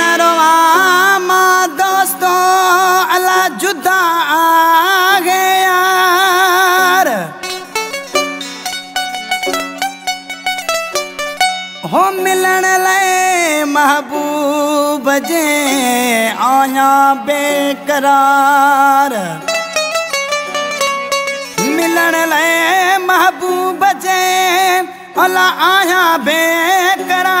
न रो आ दोस्तो अलाह जुदा आ गण लाइ महबूब जे आया बेकरार मिलण लाइ महबूब जे अला आया बेकरार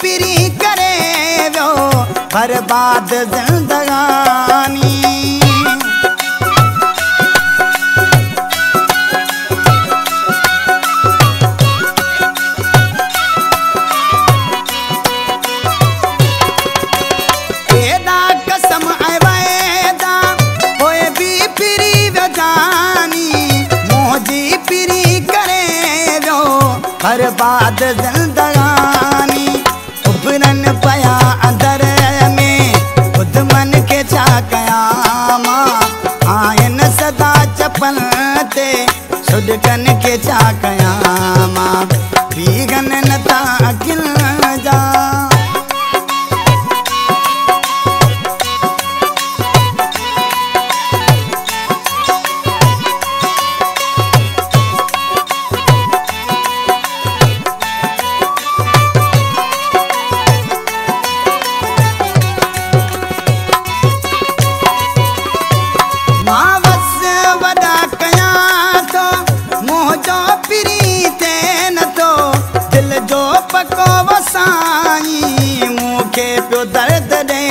पिरी करे वियो बर्बाद ज़िंदगानी। बर्बाद ज़िंदगानी। उभरनि पया अंदर में, खुद मन के छा कया माँ। आहिनि सदा चपन ते सुडकन के छा कया माँ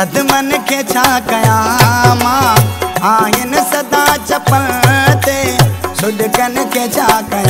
सदमन के छा कयां माँ आहिनि सदा चपल ते सुॾकनि खे छा कयां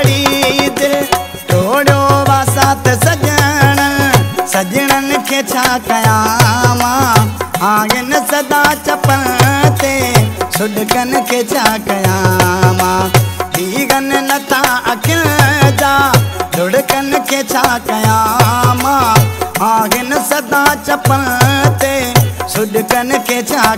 सजणनि खे छा कयां माँ। सदा चपल ते के खे छा कयां माँ। नथा अखिल जा लुड़कनि के छा कयां माँ। सदा चपल ते सुॾकनि खे छा